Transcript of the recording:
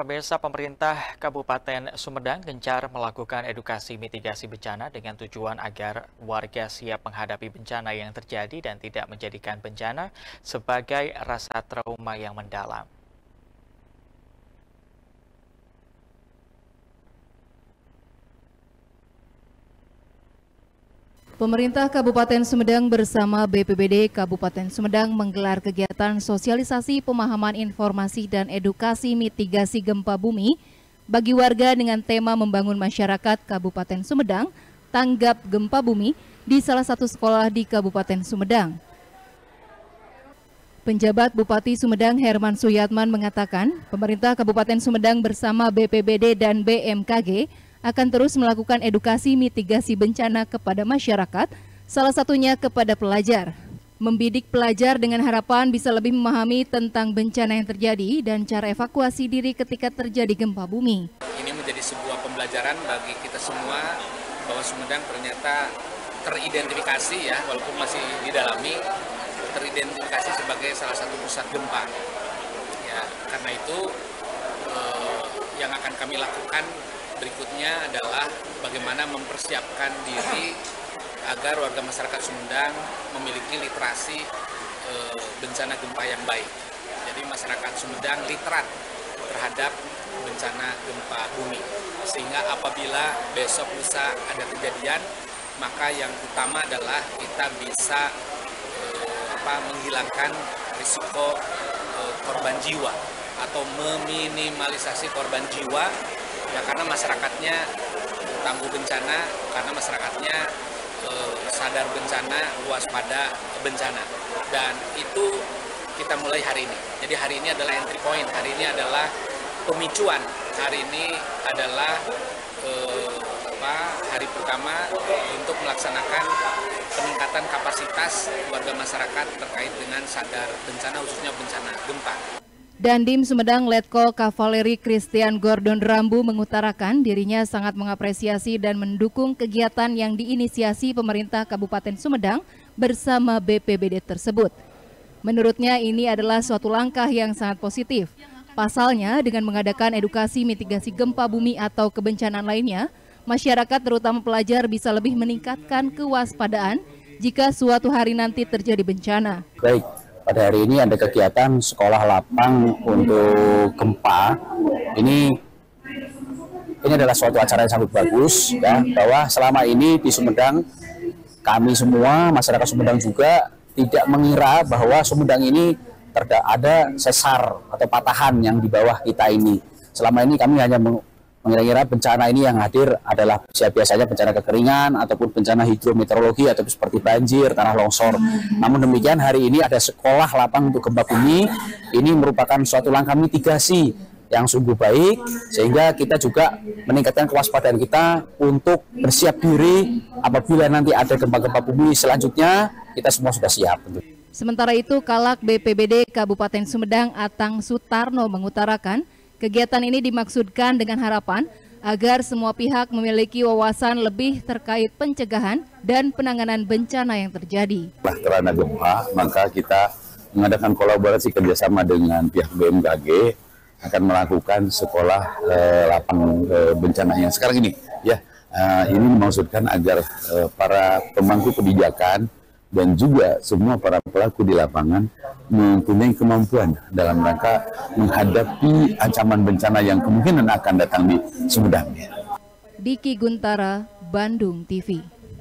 Pemirsa pemerintah Kabupaten Sumedang gencar melakukan edukasi mitigasi bencana dengan tujuan agar warga siap menghadapi bencana yang terjadi dan tidak menjadikan bencana sebagai rasa trauma yang mendalam. Pemerintah Kabupaten Sumedang bersama BPBD Kabupaten Sumedang menggelar kegiatan sosialisasi pemahaman informasi dan edukasi mitigasi gempa bumi bagi warga dengan tema membangun masyarakat Kabupaten Sumedang tanggap gempa bumi di salah satu sekolah di Kabupaten Sumedang. Penjabat Bupati Sumedang Herman Suyatman mengatakan, pemerintah Kabupaten Sumedang bersama BPBD dan BMKG akan terus melakukan edukasi mitigasi bencana kepada masyarakat, salah satunya kepada pelajar. Membidik pelajar dengan harapan bisa lebih memahami tentang bencana yang terjadi dan cara evakuasi diri ketika terjadi gempa bumi. Ini menjadi sebuah pembelajaran bagi kita semua bahwa Sumedang ternyata teridentifikasi ya, walaupun masih didalami, teridentifikasi sebagai salah satu pusat gempa. Ya, karena itu eh, yang akan kami lakukan berikutnya adalah bagaimana mempersiapkan diri agar warga masyarakat Sumedang memiliki literasi e, bencana gempa yang baik. Jadi masyarakat Sumedang literat terhadap bencana gempa bumi. Sehingga apabila besok lusa ada kejadian, maka yang utama adalah kita bisa e, apa, menghilangkan risiko e, korban jiwa atau meminimalisasi korban jiwa ya karena masyarakatnya tangguh bencana karena masyarakatnya eh, sadar bencana waspada bencana. Dan itu kita mulai hari ini. Jadi hari ini adalah entry point hari ini adalah pemicuan. Hari ini adalah eh, apa hari pertama untuk melaksanakan peningkatan kapasitas warga masyarakat terkait dengan sadar bencana khususnya bencana gempa Dandim Sumedang Letko Kavaleri Christian Gordon Rambu mengutarakan dirinya sangat mengapresiasi dan mendukung kegiatan yang diinisiasi pemerintah Kabupaten Sumedang bersama BPBD tersebut. Menurutnya ini adalah suatu langkah yang sangat positif. Pasalnya dengan mengadakan edukasi mitigasi gempa bumi atau kebencanaan lainnya, masyarakat terutama pelajar bisa lebih meningkatkan kewaspadaan jika suatu hari nanti terjadi bencana. Baik, pada hari ini ada kegiatan sekolah lapang untuk gempa. Ini ini adalah suatu acara yang sangat bagus ya bahwa selama ini di Sumedang kami semua masyarakat Sumedang juga tidak mengira bahwa Sumedang ini ada sesar atau patahan yang di bawah kita ini. Selama ini kami hanya mengira-ngira bencana ini yang hadir adalah biasanya bencana kekeringan ataupun bencana hidrometeorologi atau seperti banjir, tanah longsor. Namun demikian hari ini ada sekolah lapang untuk gempa bumi. Ini merupakan suatu langkah mitigasi yang sungguh baik sehingga kita juga meningkatkan kewaspadaan kita untuk bersiap diri apabila nanti ada gempa-gempa bumi selanjutnya kita semua sudah siap. Sementara itu Kalak BPBD Kabupaten Sumedang Atang Sutarno mengutarakan Kegiatan ini dimaksudkan dengan harapan agar semua pihak memiliki wawasan lebih terkait pencegahan dan penanganan bencana yang terjadi. Karena gempa, maka kita mengadakan kolaborasi kerjasama dengan pihak BMKG akan melakukan sekolah eh, lapang eh, bencana yang sekarang ini. Ya, eh, ini dimaksudkan agar eh, para pemangku kebijakan dan juga semua para pelaku di lapangan mempunyai kemampuan dalam rangka menghadapi ancaman bencana yang kemungkinan akan datang di Sumedang. Diki Guntara, Bandung TV.